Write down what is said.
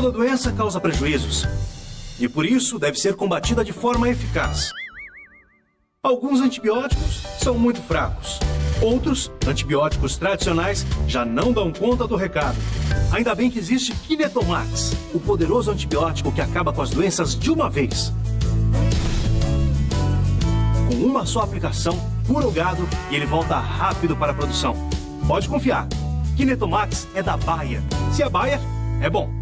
Toda doença causa prejuízos. E por isso deve ser combatida de forma eficaz. Alguns antibióticos são muito fracos. Outros, antibióticos tradicionais, já não dão conta do recado. Ainda bem que existe Kinetomax, o poderoso antibiótico que acaba com as doenças de uma vez. Com uma só aplicação, cura o gado e ele volta rápido para a produção. Pode confiar. Kinetomax é da Baia. Se é Baia, é bom.